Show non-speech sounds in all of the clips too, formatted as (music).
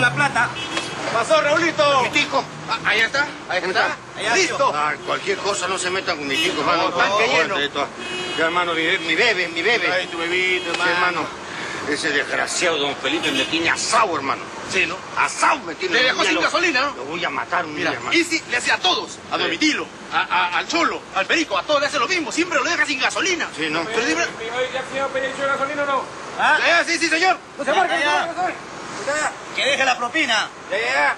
La plata. Pasó, Raulito. Mi tico. Ah, ahí está. Ahí está. Allá, Listo. Ah, cualquier cosa no se metan con mi tico, hermano. No, tanque lleno. Ya, hermano, mi bebé, mi bebé, mi bebé. Ay, tu bebito, Sí, hermano. Ese desgraciado don Felipe me tiene asado, hermano. Sí, ¿no? Asado me tiene. Le dejó sin lo- gasolina, ¿no? Lo voy a matar un Mira, día, hermano. Easy le hace a todos, a Sí. Domitilo, a, a- al Cholo, al Perico, a todos le hace lo mismo, siempre lo deja sin gasolina. Sí, ¿no? Pero dime- ¿Ya señor Pericho de gasolina o no? ¿Ah? Sí, sí, señor. No se marque, Ya, ya. no se Que deje la propina. Ya, ya,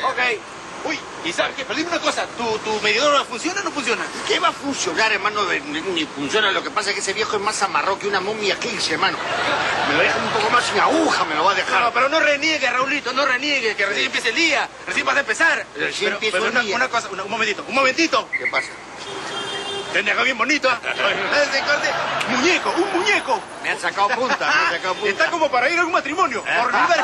ya. Ok. Uy, ¿y sabes qué? Pero dime una cosa, ¿tu, tu medidor funciona o no funciona? ¿Qué va a funcionar, hermano? Ni ni funciona. Lo que pasa es que ese viejo es más amarrado que una momia egipcia, hermano. Me lo deja un poco más sin aguja, me lo va a dejar. No, pero no reniegue, Raulito, no reniegue, que recién empieza el día, recién vas a empezar. Recién pero, el una, día. una cosa, una- un momentito, un momentito. ¿Qué pasa? Acá bien bonito, (laughs) ¿ah? Ese corte, muñeco, un muñeco. Me han sacado punta, me han sacado punta. Está como para ir a un matrimonio, por nivel.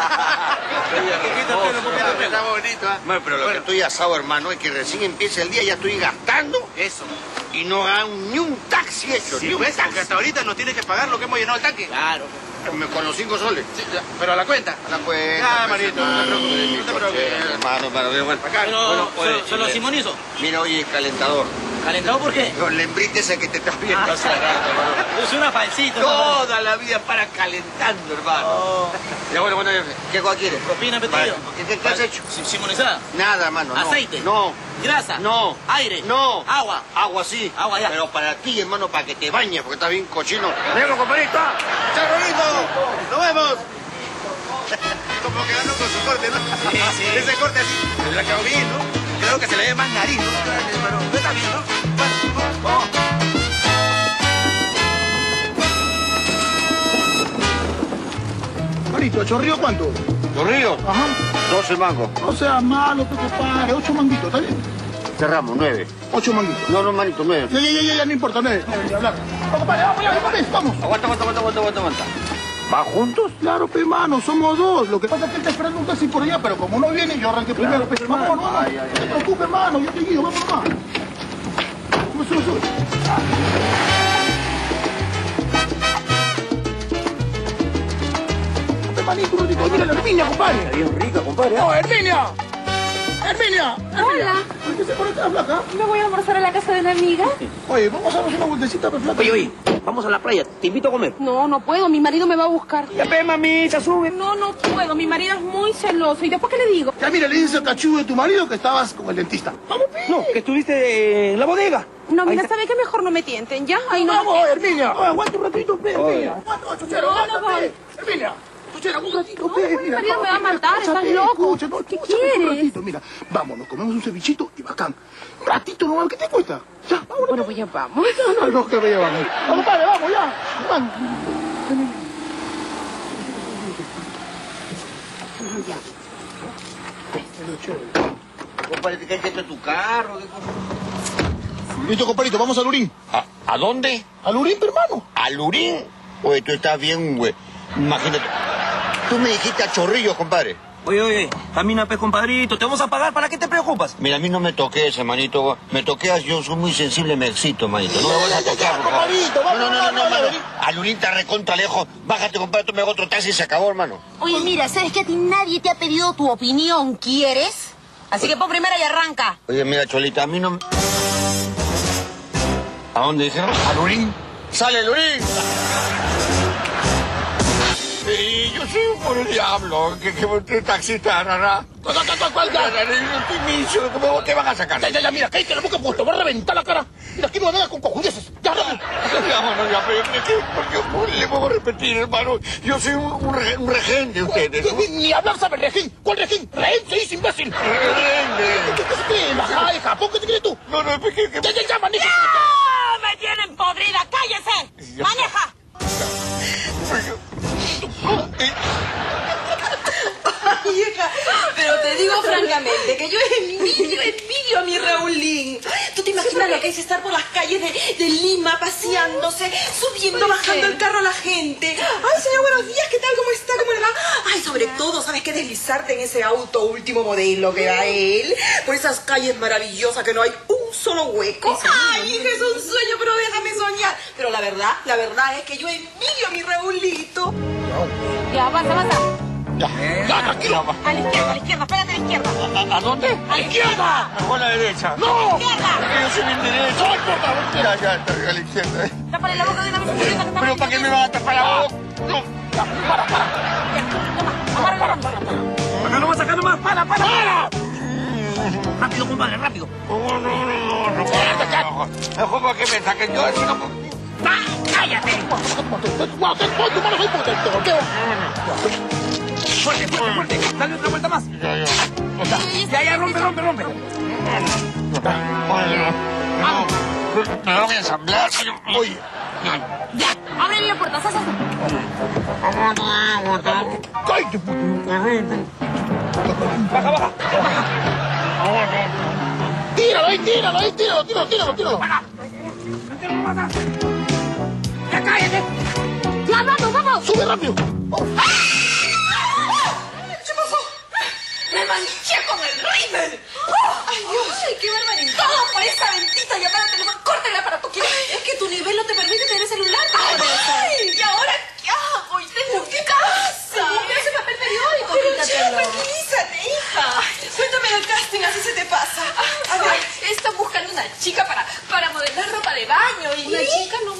Está bonito, ¿ah? Bueno, pero lo que estoy asado, hermano, es que recién empieza el día ya estoy gastando Eso. y no hago ni un taxi hecho, Sí, ni un pues, porque taxi. hasta ahorita nos tienes que pagar lo que hemos llenado el tanque. Claro. Con los cinco soles. Sí, pero a la cuenta. A la cuenta. Ah, pues, manito, no te hermano, preocupes, no te preocupes. Hermano, hermano, bueno. Acá. Bueno, oye, ¿Se lo eh, simonizo? Mira, oye, el calentador. ¿Calentado por qué? Los lembrites ese que te estás viendo Ah. hace rato, hermano. Es una falsita. Toda la vida para calentando, hermano. Oh, Ya, bueno, bueno, ¿qué cosa quieres? propina, pedido. ¿Qué, qué has hecho? Simonizada. Nada, mano. no. Aceite. No. Grasa. No. Aire. No. Agua. Agua sí. Agua, ya. Pero para ti, hermano, para que te bañes, porque estás bien cochino. Venga, compadrito. ¡Chao, Raulito! ¡Nos vemos! (laughs) Como quedando con su corte, ¿no? Sí, sí. Ese corte así, ha quedado bien, ¿no? Creo que se le ve más nariz, ¿no? Pero está bien, ¿no? Bueno, vamos. Marito, ¿chorrillo cuánto? ¿Chorrillo? Ajá. 12 mangos. No sea malo, te compadre. Ocho manguitos, ¿está bien? Cerramos, 9. Ocho manguitos. No, no, manito, 9. Ya, ya, ya, ya, no importa, no, no, ni hablar. No, compadre, vamos, ya, vamos, aguanta, aguanta, aguanta, aguanta, aguanta. ¿Va juntos? Claro, pe, mano, somos dos. Lo que pasa es que él está esperando un taxi por allá, pero como no viene, yo arranqué primero, pe. Vamos, vamos, vamos. Ay, ay, No te preocupes, hermano, yo te guío, vamos nomás. Sube, sube, sube. Pe, manito, un ratito, mira la Herminia, compadre. Bien rica, compadre. ¡No, Herminia! ¡Herminia! Hola. ¿Por qué se pone acá, flaca? Me voy a almorzar a la casa de una amiga. Oye, vamos a darnos una vueltecita, pe, flaca. Oye, oye, vamos a la playa. Te invito a comer. No, no puedo. Mi marido me va a buscar. Ya ve, mami, se sube. No, no puedo. Mi marido es muy celoso. ¿Y después qué le digo? Ya mira, le dices al cachudo de tu marido que estabas con el dentista. Vamos, pe. No, que estuviste en la bodega. No, Ahí mira, está. ¿sabe qué? Mejor no me tienten, ¿ya? Ay, no. Vamos, Herminia. Aguanta un ratito, pe. Herminia. Aguanta, chuchera, No, no. Herminia. Un ratito, No, mi Mira, marido vamos, me va a matar, estás loco. Escucha, no, ¿Qué escúchame Un quieres? ratito, mira. Vamos, nos comemos un cevichito y bacán. Un ratito nomás, ¿qué te cuesta? Ya, vamos. Bueno, pues ya vamos. No, no, no, que me llevan. Vamos, padre, vamos, ya. Vamos. Compadre, ¿qué es tu carro? ¿Qué cosa? Listo, compadrito, vamos al Urín. ¿A, ¿A dónde? Al Urín, hermano. ¿Al Urín? Oye, tú estás bien, güey. Imagínate. Tú me dijiste a chorrillo, compadre. Oye, oye, camina, pe, compadrito. Te vamos a pagar. ¿Para qué te preocupas? Mira, a mí no me toques, hermanito. Me toqueas, yo soy muy sensible, me excito, manito. No me vas a tocar, compadrito, No, no, no, no, vamos, mano. vení. Al Urín está recontra lejos. Bájate, compadre, tú me hago otro taxi y se acabó, hermano. Oye, mira, ¿sabes que a ti nadie te ha pedido tu opinión? ¿Quieres? Así que pon primera y arranca. Oye, mira, Cholita, a mí no... ¿A dónde dijeron? Al Urín. ¡Sale el Y yo soy un puro diablo, que, que, taxista, rara. ¿Cuál, cuál, cuál, ya? ¿Cómo te van a sacar? Ya, ya, ya, mira, cállate la boca, porque te voy a reventar la cara. Mira, aquí no nada con cojudeces. Ya, rápido. (laughs) Ya, pero ¿qué- qué- por qué le puedo repetir, hermano? Yo soy un, un, rehén de ustedes. ¿no? Ni, ni hablar sabe rejín. ¿Cuál rejín? Rehén, se dice imbécil. ¿Qué Rehén de- te crees? Bajada de Japón, ¿qué te crees tú? No, no, es que... que- Ya, ya, ya, maneja. ¡Ah! ¡Me tienen podrida! ¡Cállese! ¡Maneja! Pero te digo francamente que yo envidio, envidio a mi Raulín. ¿Tú te imaginas lo que es estar por las calles de, de Lima paseándose, subiendo, bajando el carro a la gente? Ay, señor, buenos días, ¿qué tal? ¿Cómo está? ¿Cómo le va? Ay, sobre todo, ¿sabes qué? Deslizarte en ese auto último modelo que da él, por esas calles maravillosas que no hay un solo hueco. Ay, hija, es un sueño, pero déjame soñar. Pero la verdad, la verdad es que yo envidio a mi Raulito. Ya, avanza, avanza. Ya, ya, tranquilo. A la izquierda, a la izquierda, pégate a la izquierda. ¿A, a dónde? ¡A la izquierda! Mejor la derecha. ¡No! ¡Izquierda! Yo soy bien derecho. ¡No importa! Ya, ya, ya, a la izquierda. Tápale la boca de que está Pero ¿para qué me van a tapar la boca? No, ya, para, para. Para, para, para, para. Acá nomás, acá nomás. Para, para. ¡Para! Rápido, compadre, rápido. No, no, no, no, no. Mejor, mejor para que me saquen yo. Si no, ¡Cállate! Guau, te pongo Fuerte, fuerte, fuerte. Dale otra vuelta más. ya, ya. Ya, ya, rompe, rompe, rompe. No. Me voy a ensamblar. Oye, Ya, ábrele la puerta, Sasa. cállate. Baja, baja. Tíralo ahí, tíralo ahí, tíralo, tíralo, tíralo, tíralo. Ya cállate. Ya, vamos, vamos. Sube rápido. ¿Qué con el rímel. Ay, Dios. Ay, qué barbaridad. Todo por esa ventita llamada teléfono. Córtela para tu Es que tu nivel no te permite tener celular. Ay, ¿y ahora qué hago? ¿Y tengo qué casa? ese papel periódico. Pero ya, tranquilízate, hija. Cuéntame el casting, así se te pasa. A ver, está buscando una chica para, para modelar ropa de baño y la chica no...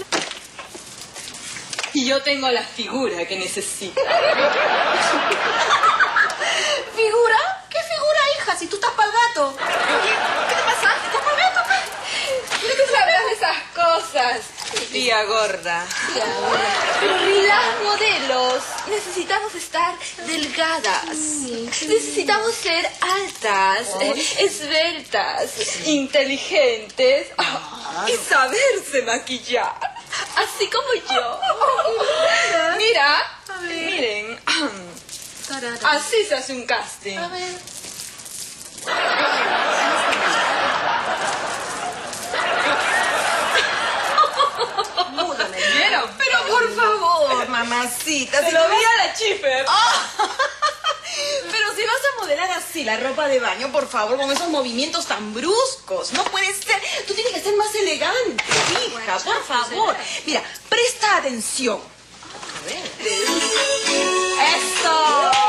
Y yo tengo la figura que necesita. (laughs) ¿Figura? ¿Qué figura, hija? Si tú estás para el gato. ¿Qué te pasa? ¿Estás para el gato? ¿Qué te sabes de esas cosas? Tía gorda. Tía gorda. Pero las modelos necesitamos estar delgadas. Necesitamos ser altas, eh, esbeltas, inteligentes ah, y saberse maquillar. Así como yo. Mira, miren. Así se hace un casting. A ver. ¿Vieron? Pero por favor, Se lo vi a la chiffer. (laughs) Pero si vas a modelar así la ropa de baño, por favor, con esos movimientos tan bruscos. No puede ser. Tú tienes que ser más elegante, hija, por favor. Mira, presta atención. A ver. ¡Esto!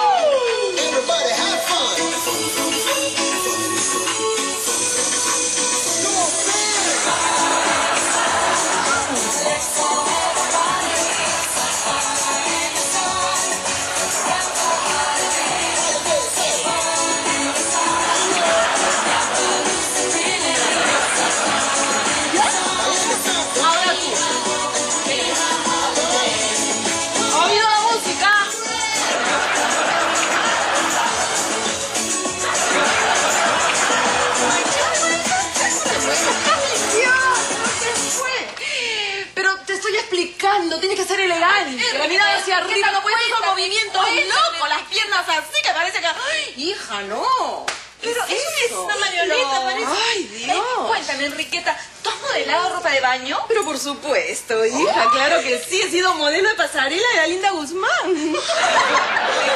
Explicando, tienes que ser elegante. La mirada hacia arriba, no puedes ir con movimientos locos, las piernas así, que parece que... ¡Ay, hija, no! Pero eso es una marioneta, parece. ¡Ay, Dios! cuéntame, Enriqueta, ¿tú has modelado ropa de baño? Pero por supuesto, hija, claro que sí. He sido modelo de pasarela de la Linda Guzmán. ¿De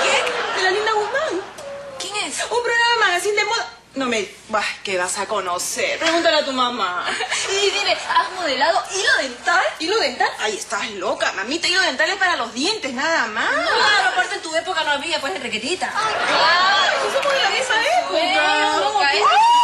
qué? De la Linda Guzmán. ¿Quién es? Un programa de magazine de moda. No me... Bah, ¿Qué vas a conocer? Pregúntale a tu mamá. (laughs) Y dime, ¿has modelado hilo dental? ¿Hilo dental? Ay, estás loca, mamita. Hilo dental es para los dientes, nada más. Claro, aparte en tu época no había, pues, Enriquetita. Ah, claro, eso fue de esa época. Bueno,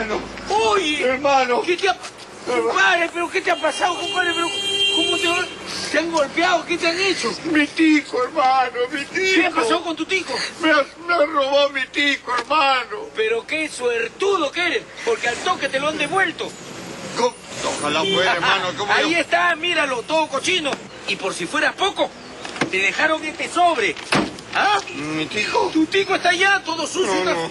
Hermano. ¿Qué te ha... Compadre, pero ¿qué te ha pasado, compadre? Pero, ¿Cómo te, te han golpeado? ¿Qué te han hecho? Mi tico, hermano, mi tico. ¿Qué pasó con tu tico? Me ha, me ha robado mi tico, hermano. Pero qué suertudo que eres, porque al toque te lo han devuelto. ¿Cómo? Ojalá fuera, hermano. ¿Cómo Ahí yo- está, míralo, todo cochino. Y por si fuera poco, te dejaron este sobre. ¿Ah? ¿Mi tico? Tu tico está allá, todo sucio. No, no.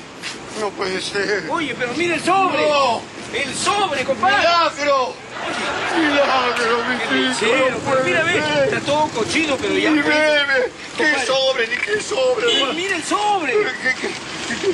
No puede ser. Oye, pero mira el sobre. No. El sobre, compadre. ¡Milagro! ¡Milagro, mi serio, no pero mira, ve, está todo cochino, pero ya. Ni bebe. ¡Qué Compadre. sobre, ni qué sobre, hermano! mira el sobre. ¿Qué, qué, qué?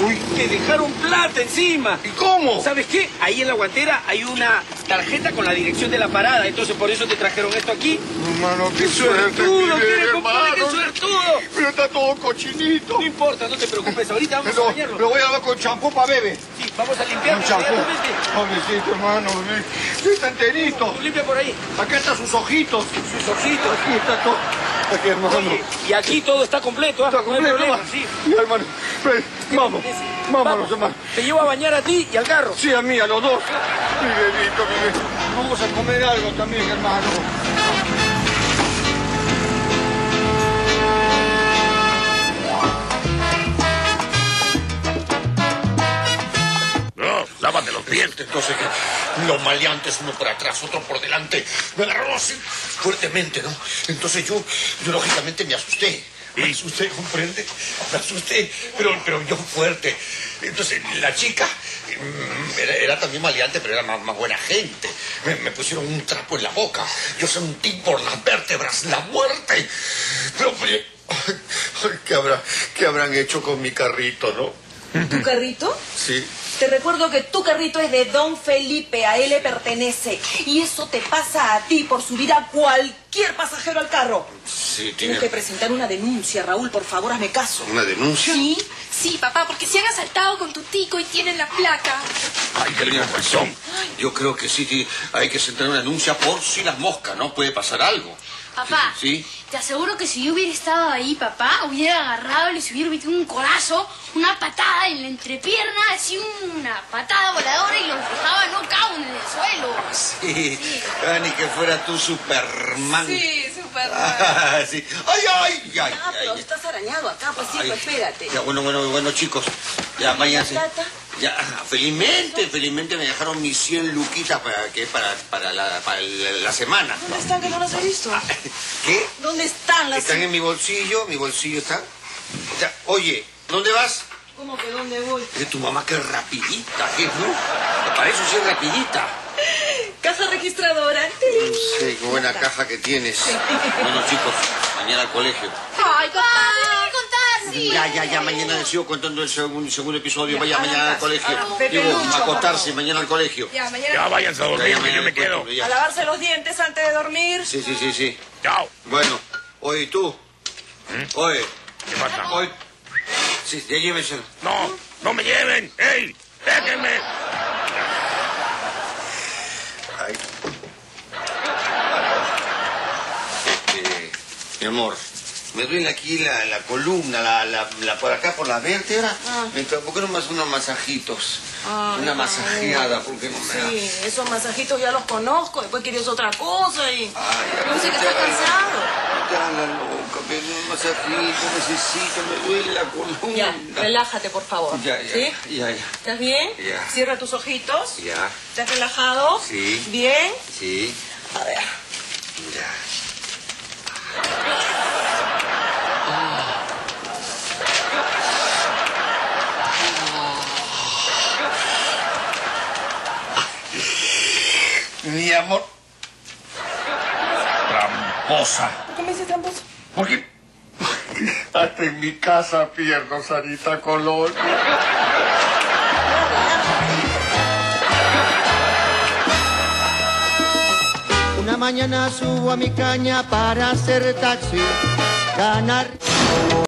Uy, te dejaron plata encima. ¿Y cómo? ¿Sabes qué? Ahí en la guantera hay una tarjeta con la dirección de la parada. Entonces por eso te trajeron esto aquí. Hermano, qué suerte Suertudo, tiene, ¿quieres, compadre? ¡Qué suertudo! Pero está todo cochinito. No importa, no te preocupes. Ahorita vamos a bañarlo. lo voy a lavar con champú para bebé. Sí, vamos a limpiar Un champú. Pobrecito, hermano. Está enterito. Limpia por ahí. Acá están sus ojitos. Sus ojitos. Aquí está todo. (laughs) Aquí, hermano. Oye, y aquí todo está completo, ¿ah? Está No hay completo, problema, sí. Sí, hermano. Vamos. Vámonos, hermano. Te llevo a bañar a ti y al carro. Sí, a mí, a los dos. Miguelito, Miguel. Vamos a comer algo también, hermano. No, lávate los dientes. Entonces, que los maleantes, uno por atrás, otro por delante, me agarró así fuertemente, ¿no? Entonces yo, yo lógicamente me asusté. Me asusté, ¿comprende? Me asusté, pero, pero yo fuerte. Entonces, la chica mm, era, era también maleante, pero era más, más buena gente. Me, me pusieron un trapo en la boca. Yo sentí por las vértebras la muerte. Pero, ay, ¿qué, habrá, ¿qué habrán hecho con mi carrito, no? ¿Tu carrito? Sí. Te recuerdo que tu carrito es de Don Felipe, a él le pertenece. Y eso te pasa a ti por subir a cualquier pasajero al carro. Sí, Tienes que presentar una denuncia, Raúl, por favor, hazme caso. ¿Una denuncia? Sí, sí, papá, porque se han asaltado con tu tico y tienen la placa. Ay, que tienes razón. Yo creo que sí, sí, hay que sentar una denuncia por si las moscas, ¿no? Puede pasar algo. Papá, Sí. Te aseguro que si yo hubiera estado ahí, papá, hubiera agarrado y les hubiera metido un codazo, una patada en la entrepierna, así una patada voladora y los dejaba no caen en el suelo. Sí. Ah, ni que fuera tú Superman. Sí, súper Ah, sí. Ay, ay, ay, Ah, pero ay. estás arañado acá, pues Ay. espérate. Ya, bueno, bueno, bueno, chicos. Ya, váyanse. Ya, felizmente, felizmente me dejaron mis 100 luquitas para, ¿qué? para, para, la, para la, semana. ¿Dónde están que no los he visto? ¿Qué? ¿Dónde están las... Están en mi bolsillo, mi bolsillo está. Oye, ¿dónde vas? ¿Cómo que dónde voy? De tu mamá que rapidita, ¿qué no? Para eso sí es rapidita. Caja registradora. Sí, qué buena caja que tienes. Bueno, chicos, mañana al colegio. Ay, papá, déjame contar, sí. Ya, ya, ya, mañana les sigo contando el segundo, segundo episodio. Vaya mañana al colegio. Digo, acostarse, mañana al colegio. Ya, mañana... Ya váyanse a dormir, ya, que yo me quedo. ya. A lavarse los dientes antes de dormir. Sí, sí, sí, sí. Chao. Bueno, oye, tú. Oye, ¿Qué pasa? oye. Sí, ya llévenselo. No, no me lleven. ¡Ey! ¡Déjenme! Ay. Este, mi amor, me duele aquí la, la columna, la, la, la por acá, por la vértebra. Entonces, ¿Por qué no haces unos masajitos? Una masajeada, ¿por qué no me Sí, esos masajitos ya los conozco. Después querías otra cosa y... Ay, Yo sé que hagas- cansado. no hagas la loca, pero un masajito necesito, me duele la columna. Ya, relájate, por favor. Ya, ya, ¿Sí? ya, ya. ¿Estás bien? Ya. Cierra tus ojitos. Ya, ¿Estás relajado? Sí. ¿Bien? sí, A ver. ya. Mi amor. Tramposa. ¿Por qué me dices tramposo? Porque Hasta en mi casa pierdo Sarita Colón. Una mañana subo a mi caña para hacer taxi, ganar.